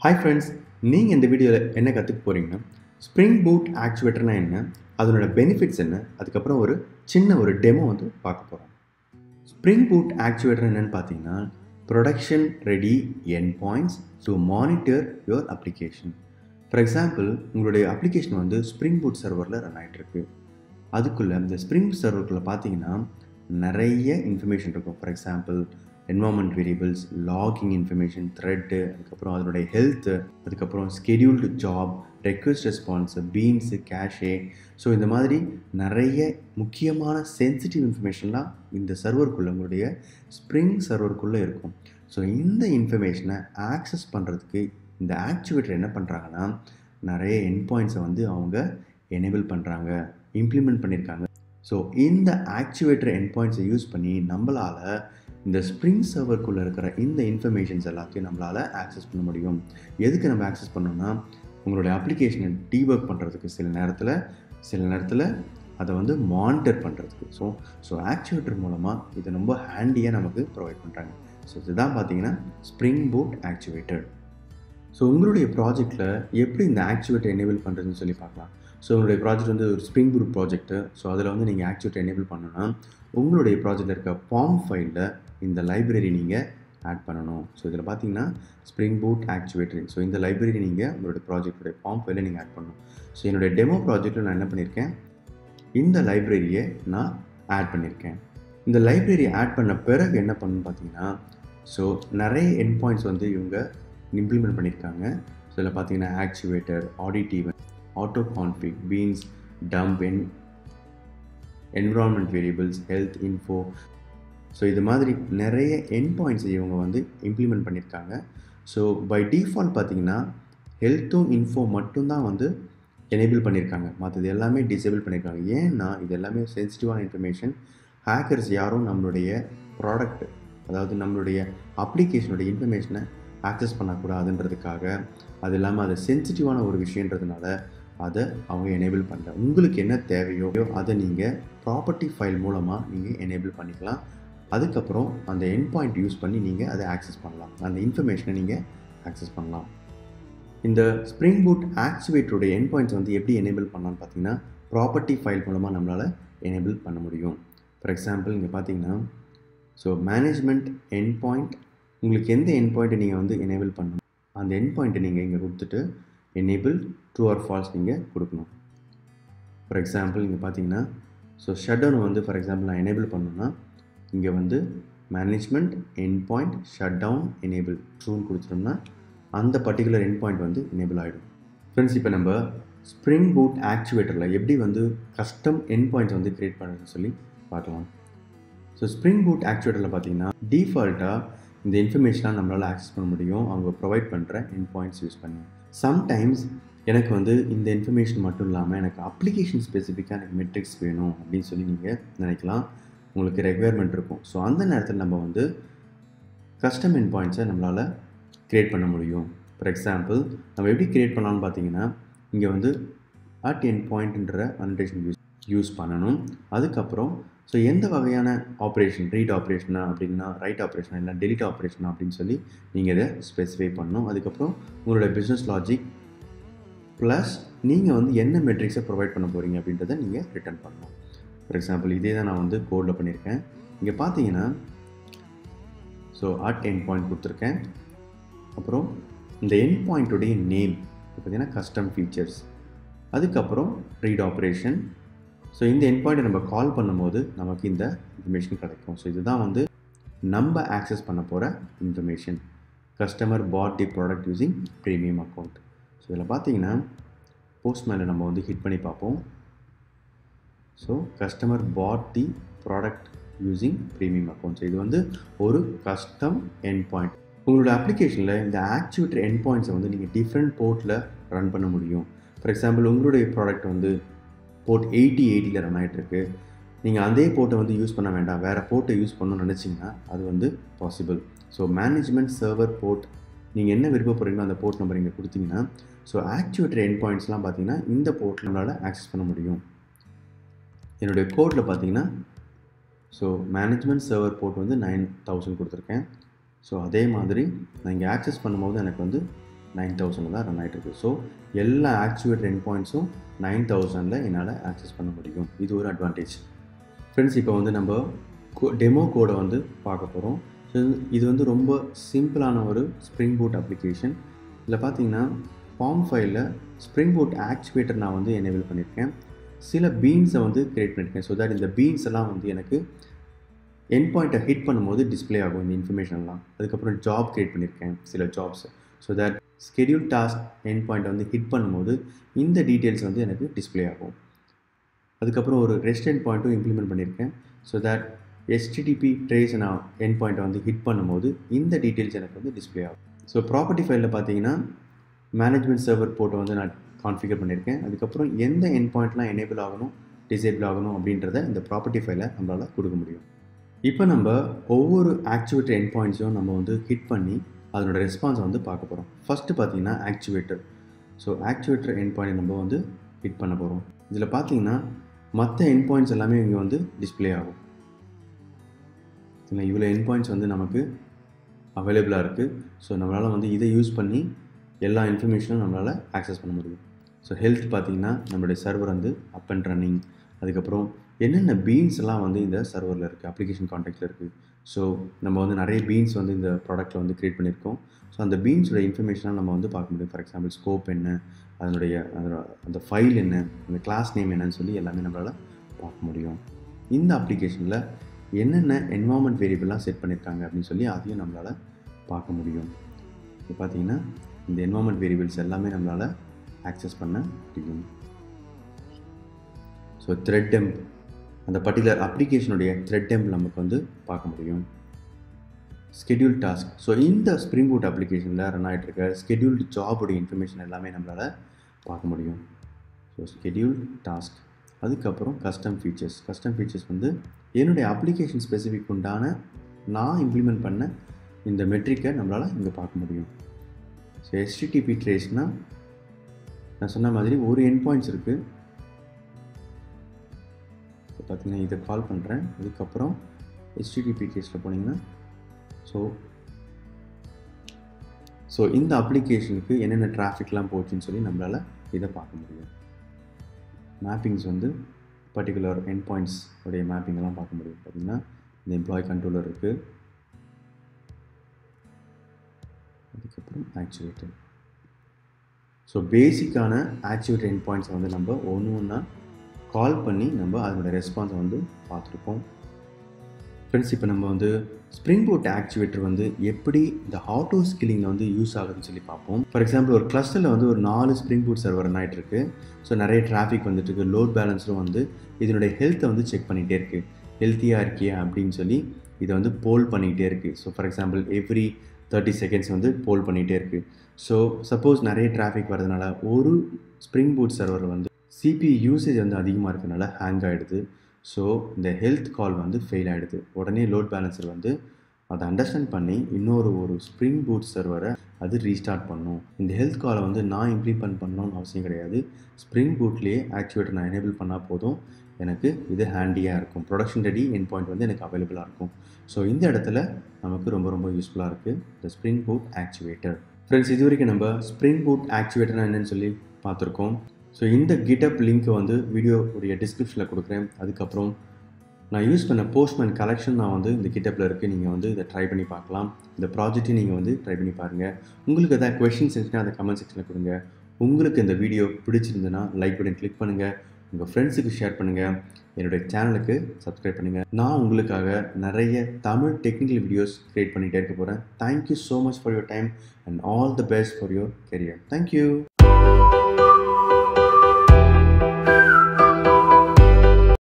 Hi friends நீங்கள் இந்த வீடியோவில் என்ன கற்றுக்க போகிறீங்கன்னா ஸ்ப்ரிங் பூட் ஆக்சுவேட்டர்னா என்ன அதனோட பெனிஃபிட்ஸ் என்ன அதுக்கப்புறம் ஒரு சின்ன ஒரு டெமோ வந்து பார்க்க போகிறோம் ஸ்ப்ரிங் பூட் ஆக்சுவேட்டர் என்னென்னு பார்த்தீங்கன்னா production ready end points to monitor your application for example உங்களுடைய அப்ளிகேஷன் வந்து ஸ்ப்ரிங் பூட் சர்வரில் ரன் ஆகிட்டுருக்கு அதுக்குள்ளே இந்த ஸ்ப்ரிங் சர்வருக்குள்ளே பார்த்தீங்கன்னா நிறைய இன்ஃபர்மேஷன் இருக்கும். For example environment variables logging information thread அதுக்கப்புறம் அதனுடைய ஹெல்த்து அதுக்கப்புறம் scheduled job request response beans cache so இந்த மாதிரி நிறைய முக்கியமான சென்சிட்டிவ் இன்ஃபர்மேஷன்லாம் இந்த சர்வருக்குள்ளே உங்களுடைய ஸ்ப்ரிங் சர்வருக்குள்ளே இருக்கும். ஸோ இந்த இன்ஃபர்மேஷனை ஆக்சஸ் பண்ணுறதுக்கு இந்த ஆக்டிவேட்டர் என்ன பண்ணுறாங்கன்னா நிறைய என் பாயிண்ட்ஸை வந்து அவங்க எனேபிள் பண்ணுறாங்க இம்ப்ளிமெண்ட் பண்ணியிருக்காங்க ஸோ இந்த ஆக்டிவேட்டர் என் பாயிண்ட்ஸை யூஸ் பண்ணி நம்மளால் இந்த ஸ்ப்ரிங் சர்வருக்குள்ளே இருக்கிற இந்த இன்ஃபர்மேஷன்ஸ் எல்லாத்தையும் நம்மளால் ஆக்சஸ் பண்ண முடியும். எதுக்கு நம்ம ஆக்சஸ் பண்ணோம்னா உங்களுடைய அப்ளிகேஷனை டீஒர்க் பண்ணுறதுக்கு சில நேரத்தில் சில நேரத்தில் அதை வந்து மானிட்டர் பண்ணுறதுக்கு ஸோ ஸோ ஆக்சுவேட்டர் மூலமாக இதை ரொம்ப ஹேண்டியாக நமக்கு ப்ரொவைட் பண்ணுறாங்க ஸோ இதுதான் பார்த்தீங்கன்னா ஸ்ப்ரிங் போட் ஆக்சுவேட்டர் ஸோ உங்களுடைய ப்ராஜெக்டில் எப்படி இந்த ஆக்சுவேட்டர் எனேபிள் பண்ணுறதுன்னு சொல்லி பார்க்கலாம். ஸோ உங்களுடைய ப்ராஜெக்ட் வந்து ஒரு ஸ்ப்ரிங் பூட் ப்ராஜெக்ட்டு ஸோ அதில் வந்து நீங்கள் ஆக்சுவேட்டர் எனேபிள் பண்ணணும்னா உங்களுடைய ப்ராஜெக்டில் இருக்க ஃபார்ம் ஃபைலில் இந்த லைப்ரரி நீங்கள் ஆட் பண்ணணும். ஸோ இதில் பார்த்தீங்கன்னா ஸ்ப்ரிங் பூட் ஆக்சுவேட்டர் ஸோ இந்த லைப்ரரி நீங்கள் உங்களுடைய ப்ராஜெக்டுடைய ஃபார்ம் ஃபைலில் நீங்கள் ஆட் பண்ணணும். ஸோ என்னுடைய டெமோ ப்ராஜெக்ட்டில் நான் என்ன பண்ணியிருக்கேன் இந்த லைப்ரரியை நான் ஆட் பண்ணியிருக்கேன் இந்த லைப்ரரி ஆட் பண்ண பிறகு என்ன பண்ணணும்னு பார்த்தீங்கன்னா ஸோ நிறைய என் பாயிண்ட்ஸ் வந்து இவங்க இம்ப்ளிமெண்ட் பண்ணியிருக்காங்க ஸோ இதில் பார்த்தீங்கன்னா actuator audit auto config beans dump env environment variables health info so இது மாதிரி நிறைய என் பாயிண்ட்ஸ் இவங்க வந்து இம்ப்ளிமெண்ட் பண்ணியிருக்காங்க. ஸோ பை டிஃபால்ட் பார்த்தீங்கன்னா ஹெல்த்தும் இன்ஃபோ மட்டும்தான் வந்து எனேபிள் பண்ணியிருக்காங்க. மற்றது எல்லாமே டிசேபிள் பண்ணியிருக்காங்க. ஏன்னா இது எல்லாமே சென்சிட்டிவான இன்ஃபர்மேஷன் ஹேக்கர்ஸ் யாரும் நம்மளுடைய ப்ராடக்ட் அதாவது நம்மளுடைய அப்ளிகேஷனுடைய இன்ஃபர்மேஷனை ஆக்சஸ் பண்ணக்கூடாதுன்றதுக்காக அது இல்லாமல் அது சென்சிட்டிவான ஒரு விஷயன்றதுனால அதை அவங்க எனேபிள் பண்ணல. உங்களுக்கு என்ன தேவையோ அதை நீங்கள் ப்ராப்பர்ட்டி ஃபைல் மூலமாக நீங்கள் எனேபிள் பண்ணிக்கலாம். அதுக்கப்புறம் அந்த என் பாயிண்ட் யூஸ் பண்ணி நீங்கள் அதை ஆக்சஸ் பண்ணலாம். அந்த இன்ஃபர்மேஷனை நீங்கள் ஆக்சஸ் பண்ணலாம். இந்த ஸ்ப்ரிங் பூட் ஆக்சுவேட்டருடைய என் பாயிண்ட்ஸ் வந்து எப்படி எனேபிள் பண்ணலான்னு பார்த்தீங்கன்னா ப்ராப்பர்ட்டி ஃபைல் மூலமாக நம்மளால் எனேபிள் பண்ண முடியும். ஃபார் எக்ஸாம்பிள் இங்கே பார்த்தீங்கன்னா ஸோ மேனேஜ்மெண்ட் என் பாயிண்ட் உங்களுக்கு எந்த என் பாயிண்ட்டை நீங்கள் வந்து எனேபிள் பண்ணணும் அந்த என் பாயிண்ட்டை நீங்கள் இங்கே கொடுத்துட்டு எனேபிள் ட்ரூ ஆர் ஃபால்ஸ் நீங்கள் கொடுக்கணும். ஃபார் எக்ஸாம்பிள் இங்கே பார்த்தீங்கன்னா ஸோ ஷட் டவுன் வந்து ஃபார் எக்ஸாம்பிள் நான் எனேபிள் பண்ணணும்னா இங்கே வந்து management end point shut down enable ட்ரூன்னு கொடுத்துட்டோம்னா அந்த பர்டிகுலர் என் பாயிண்ட் வந்து எனேபிள் ஆகிடும் ஃப்ரெண்ட்ஸ் இப்போ நம்ம ஸ்ப்ரிங் பூட் ஆக்சுவேட்டரில் எப்படி வந்து கஸ்டம் என் பாயிண்ட்ஸ் வந்து க்ரியேட் பண்ணுறதுன்னு சொல்லி பார்க்கலாம். ஸோ ஸ்ப்ரிங் பூட் ஆக்சுவேட்டரில் பார்த்தீங்கன்னா டிஃபால்ட்டாக இந்த இன்ஃபர்மேஷனாக நம்மளால் ஆக்சஸ் பண்ண முடியும். அவங்க ப்ரொவைட் பண்ணுற என் பாயிண்ட்ஸ் யூஸ் பண்ணி. சம்டைம்ஸ் எனக்கு வந்து இந்த இன்ஃபர்மேஷன் மட்டும் இல்லாமல் எனக்கு அப்ளிகேஷன் ஸ்பெசிஃபிக்காக எனக்கு மெட்ரிக்ஸ் வேணும் அப்படின்னு சொல்லி நீங்கள் நினைக்கலாம். உங்களுக்கு ரெக்குயர்மெண்ட் இருக்கும். ஸோ அந்த நேரத்தில் நம்ம வந்து கஸ்டம் இன் பாயிண்ட்ஸை நம்மளால் க்ரியேட் பண்ண முடியும். ஃபார் எக்ஸாம்பிள் நம்ம எப்படி க்ரியேட் பண்ணலாம்னு பார்த்தீங்கன்னா இங்கே வந்து அட் என் பாயிண்ட்ன்ற அனடேஷன் யூஸ் யூஸ் பண்ணணும். அதுக்கப்புறம் ஸோ எந்த வகையான ஆப்ரேஷன் ரீட் ஆப்ரேஷனா அப்படின்னா ரைட் ஆப்ரேஷனா இல்லை டெலிட் ஆப்ரேஷனா அப்படின்னு சொல்லி நீங்கள் இதை ஸ்பெசிஃபை பண்ணணும். அதுக்கப்புறம் உங்களோட பிஸ்னஸ் லாஜிக் ப்ளஸ் நீங்கள் வந்து என்ன மெட்ரிக்ஸை ப்ரொவைட் பண்ண போகிறீங்க அப்படின்றத நீங்கள் ரிட்டர்ன் பண்ணணும். ஃபார் எக்ஸாம்பிள் இதே தான் நான் வந்து கோடில் பண்ணியிருக்கேன். இங்கே பார்த்தீங்கன்னா ஸோ அட் என் பாயிண்ட் கொடுத்துருக்கேன். அப்புறம் இந்த என் பாயிண்ட்டுடைய நேம் பார்த்தீங்கன்னா கஸ்டம் ஃபீச்சர்ஸ் அதுக்கப்புறம் ரீட் ஆப்ரேஷன் ஸோ இந்த என் பாயிண்ட்டை நம்ம கால் பண்ணும்போது நமக்கு இந்த இன்ஃபர்மேஷன் கிடைக்கும். ஸோ இதுதான் வந்து நம்ம ஆக்சஸ் பண்ண போகிற information customer bought the product using premium account so இதில் பார்த்தீங்கன்னா போஸ்ட் மேலே நம்ம வந்து ஹிட் பண்ணி பார்ப்போம். So customer bought the product using premium account so இது வந்து ஒரு கஸ்டம் என் பாயிண்ட் உங்களோட அப்ளிகேஷனில் இந்த ஆக்சுவேட்டர் என் பாயிண்ட்ஸை வந்து நீங்கள் டிஃப்ரெண்ட் போர்ட்டில் ரன் பண்ண முடியும். ஃபார் எக்ஸாம்பிள் உங்களுடைய ப்ராடக்ட் வந்து போர்ட் எயிட்டி எயிட்டியில் ரன் ஆகிட்டுருக்கு நீங்கள் அதே போர்ட்டை வந்து யூஸ் பண்ண வேண்டாம். வேறு போர்ட்டை யூஸ் பண்ணணும்னு நினச்சிங்கன்னா அது வந்து possible so management server port நீங்கள் என்ன விருப்பப்படுறீங்களோ அந்த போர்ட் நம்பர் இங்கே கொடுத்தீங்கன்னா ஸோ ஆக்டிவேட்டர் என் பாயிண்ட்ஸ்லாம் பார்த்தீங்கன்னா இந்த போர்ட்டில் நம்மளால் ஆக்சஸ் பண்ண முடியும். என்னுடைய கோடில் பார்த்தீங்கன்னா ஸோ மேனேஜ்மெண்ட் சர்வர் போர்ட் வந்து நைன் தௌசண்ட் கொடுத்துருக்கேன். ஸோ அதே மாதிரி நான் இங்கே ஆக்சஸ் பண்ணும்போது எனக்கு வந்து நைன் தௌசண்ட் தான் ரன் ஆகிட்டு இருக்கு. ஸோ எல்லா ஆக்சுவேட் என் பாயிண்ட்ஸும் நைன் தௌசண்டில் என்னால் ஆக்சஸ் பண்ண முடியும். இது ஒரு அட்வான்டேஜ் ஃப்ரெண்ட்ஸ் இப்போ வந்து நம்ம டெமோ கோடை வந்து பார்க்க போகிறோம் ஸோ இது வந்து ரொம்ப சிம்பிளான ஒரு ஸ்ப்ரிங் பூட் அப்ளிகேஷன் இதில் பார்த்தீங்கன்னா ஃபார்ம் ஃபைலில் ஸ்ப்ரிங் பூட் ஆக்சுவேட்டர் நான் வந்து எனேபிள் பண்ணியிருக்கேன் சில பீன்ஸை வந்து க்ரியேட் பண்ணியிருக்கேன் ஸோ தட் இந்த பீன்ஸ் எல்லாம் வந்து எனக்கு என் பாயிண்ட்டை ஹிட் பண்ணும்போது டிஸ்பிளே ஆகும் இந்த இன்ஃபர்மேஷன்லாம் அதுக்கப்புறம் ஜாப் க்ரியேட் பண்ணியிருக்கேன் சில jobs so that schedule task end பாயிண்ட்டை வந்து ஹிட் பண்ணும்போது இந்த டீட்டெயில்ஸ் வந்து எனக்கு டிஸ்பிளே ஆகும். அதுக்கப்புறம் ஒரு ரெஸ்ட் என் பாயிண்ட்டும் இம்ப்ளிமெண்ட் பண்ணியிருக்கேன். ஸோ தட் எஸ்டிடிபி ட்ரேஸ் நான் என் பாயிண்ட்டை வந்து ஹிட் பண்ணும்போது இந்த டீட்டெயில்ஸ் எனக்கு வந்து டிஸ்பிளே ஆகும். ஸோ ப்ராப்பர்ட்டி ஃபைலில் பார்த்தீங்கன்னா மேனேஜ்மெண்ட் சர்வர் போர்ட்டை வந்து நான் கான்ஃபிகர் பண்ணியிருக்கேன். அதுக்கப்புறம் எந்த என் பாயிண்ட்லாம் எனேபிள் ஆகணும் டிசேபிள் ஆகணும் அப்படின்றத இந்த ப்ராப்பர்ட்டி ஃபைலை நம்மளால் கொடுக்க முடியும். இப்போ நம்ம ஒவ்வொரு ஆக்சுவேட்டர் என் பாயிண்ட்ஸையும் நம்ம வந்து ஹிட் பண்ணி அதனோட ரெஸ்பான்ஸை வந்து பார்க்க போகிறோம் ஃபஸ்ட்டு பார்த்தீங்கன்னா actuator so actuator end point நம்ம வந்து ஹிட் பண்ண போகிறோம் இதில் பார்த்தீங்கன்னா மற்ற என் பாயிண்ட்ஸ் எல்லாமே இங்கே வந்து டிஸ்பிளே ஆகும். இல்லை இவ்வளோ எண்ட் பாயிண்ட்ஸ் வந்து நமக்கு அவைலபிளாக இருக்குது ஸோ நம்மளால் வந்து இதை யூஸ் பண்ணி எல்லா இன்ஃபர்மேஷனும் நம்மளால் ஆக்சஸ் பண்ண முடியும். ஸோ ஹெல்த் பார்த்திங்கன்னா நம்மளுடைய சர்வர் வந்து அப் அண்ட் ரன்னிங் அதுக்கப்புறம் என்னென்ன பீன்ஸ் எல்லாம் வந்து இந்த சர்வரில் இருக்குது அப்ளிகேஷன் காண்டாக்டில் இருக்குது ஸோ நம்ம வந்து நிறைய பீன்ஸ் வந்து இந்த ப்ராடக்ட்டில் வந்து க்ரியேட் பண்ணியிருக்கோம். ஸோ அந்த பீன்ஸோட இன்ஃபர்மேஷனாக நம்ம வந்து பார்க்க முடியும். ஃபார் எக்ஸாம்பிள் ஸ்கோப் என்ன அதனுடைய அதோட அந்த ஃபைல் என்ன அந்த கிளாஸ் நேம் என்னன்னு சொல்லி எல்லாமே நம்மளால் பார்க்க முடியும். இந்த அப்ளிகேஷனில் என்னென்ன என்வாமெண்ட் வேரியபிளாக செட் பண்ணியிருக்காங்க அப்படின்னு சொல்லி அதையும் நம்மளால் பார்க்க முடியும். இப்போ பார்த்தீங்கன்னா இந்த என்வாமெண்ட் வேரியபிள்ஸ் எல்லாமே நம்மளால் ஆக்சஸ் பண்ண முடியும். ஸோ த்ரெட் டெம்ப் அந்த பர்டிகுலர் அப்ளிகேஷனுடைய த்ரெட் டைம் நமக்கு வந்து பார்க்க முடியும். ஸ்கெடியூல் டாஸ்க் ஸோ இந்த ஸ்ப்ரிங் பூட் அப்ளிகேஷனில் ரன் ஆகிட்டு இருக்க ஸ்கெடியூல்டு ஜாபுடைய இன்ஃபர்மேஷன் எல்லாமே நம்மளால் பார்க்க முடியும். ஸோ ஸ்கெடியூல் டாஸ்க் அதுக்கப்புறம் கஸ்டம் ஃபீச்சர்ஸ் கஸ்டம் ஃபீச்சர்ஸ் வந்து என்னுடைய அப்ளிகேஷன் ஸ்பெசிஃபிக் உண்டான நான் இம்ப்ளிமெண்ட் பண்ண இந்த மெட்ரிக்கை நம்மளால் இங்கே பார்க்க முடியும். ஸோ எஸ்டிடிபி ட்ரேஸ்னால் நான் சொன்ன மாதிரி ஒரு என் பாயிண்ட்ஸ் இருக்குது பார்த்தீங்கன்னா இதை கால் பண்ணுறேன் அதுக்கப்புறம் ஹெச்டிடிபிடிஎஸில் போனீங்கன்னா ஸோ ஸோ இந்த அப்ளிகேஷனுக்கு என்னென்ன டிராஃபிக்லாம் போச்சுன்னு சொல்லி நம்மளால் இதை பார்க்க முடியும். மேப்பிங்ஸ் வந்து பர்டிகுலர் என் பாயிண்ட்ஸ் உடைய மேப்பிங்கெல்லாம் பார்க்க முடியும். பார்த்திங்கன்னா இந்த எம்ப்ளாய் கண்ட்ரோலர் இருக்குது அதுக்கப்புறம் ஆக்சுவேட்டர் ஸோ பேசிக்கான ஆக்சுவேட்டர் என் பாயிண்ட்ஸை வந்து நம்ம ஒன்று ஒன்றா கால் பண்ணி நம்ம அதனோட ரெஸ்பான்ஸை வந்து பார்த்துருப்போம். ஃப்ரெண்ட்ஸ் இப்போ நம்ம வந்து ஸ்ப்ரிங் போட் ஆக்டிவேட்டர் வந்து எப்படி இந்த ஆட்டோ ஸ்கில்லிங்கில் வந்து யூஸ் ஆகுதுன்னு சொல்லி பார்ப்போம். ஃபார் எக்ஸாம்பிள் ஒரு கிளஸ்டரில் வந்து ஒரு நாலு ஸ்ப்ரிங் போட் சர்வர் ரன் ஆகிட்டு இருக்கு. ஸோ நிறைய டிராஃபிக் வந்துட்டு இருக்கு. லோட் பேலன்ஸும் வந்து இதனுடைய ஹெல்த்தை வந்து செக் பண்ணிகிட்டே இருக்குது ஹெல்த்தியாக இருக்கியா அப்படின்னு சொல்லி இதை வந்து போல் பண்ணிக்கிட்டே இருக்குது so for example every thirty seconds வந்து போல் பண்ணிகிட்டே இருக்குது ஸோ சப்போஸ் நிறைய டிராஃபிக் வரதுனால ஒரு ஸ்ப்ரிங் பூட் சர்வர் வந்து சிபி யூசேஜ் வந்து அதிகமாக இருக்கிறனால ஹேங் ஆகிடுது ஸோ இந்த ஹெல்த் கால் வந்து ஃபெயில் ஆகிடுது உடனே லோட் பேலன்சர் வந்து அதை அண்டர்ஸ்டாண்ட் பண்ணி இன்னொரு ஒரு ஸ்ப்ரிங் பூட் சர்வரை அது ரீஸ்டார்ட் பண்ணும். இந்த ஹெல்த் காலை வந்து நான் இம்ப்ளிமெண்ட் பண்ணணும்னு அவசியம் கிடையாது. ஸ்ப்ரிங் பூட்லேயே ஆக்டிவேட்டர் நான் எனேபிள் பண்ணால் போதும். எனக்கு இது ஹேண்டியாக இருக்கும். ப்ரொடக்ஷன் ரெடி என் பாயிண்ட் வந்து எனக்கு அவைலபிளாக இருக்கும். ஸோ இந்த இடத்துல நமக்கு ரொம்ப ரொம்ப யூஸ்ஃபுல்லாக இருக்குது இந்த ஸ்ப்ரிங் பூட் ஆக்டிவேட்டர் ஃப்ரெண்ட்ஸ் இது வரைக்கும் நம்ம ஸ்ப்ரிங் பூட் ஆக்சுவேட்டர்னா என்னன்னு சொல்லி பார்த்துருக்கோம். ஸோ இந்த கிட்டப் லிங்க்கை வந்து வீடியோவுடைய டிஸ்கிரிப்ஷனில் கொடுக்குறேன். அதுக்கப்புறம் நான் யூஸ் பண்ண போஸ்ட்மேன் கலெக்ஷன் நான் வந்து இந்த கிட்டப்பில் இருக்குது நீங்கள் வந்து இதை ட்ரை பண்ணி பார்க்கலாம். இந்த ப்ராஜெக்ட்டையும் நீங்கள் வந்து ட்ரை பண்ணி பாருங்கள் உங்களுக்கு எதாவது கொஷின்ஸ் இருந்துச்சுன்னா அதை கமெண்ட் செக்ஷனில் கொடுங்க. உங்களுக்கு இந்த வீடியோ பிடிச்சிருந்துன்னா லைக் பட்டன் கிளிக் பண்ணுங்கள் உங்கள் ஃப்ரெண்ட்ஸுக்கு ஷேர் பண்ணுங்கள் என்னுடைய சேனலுக்கு சப்ஸ்கிரைப் பண்ணுங்கள் நான் உங்களுக்காக நிறைய தமிழ் டெக்னிக்கல் வீடியோஸ் க்ரியேட் பண்ணிகிட்டே இருக்க போகிறேன் thank you so much for your time and all the best for your career thank you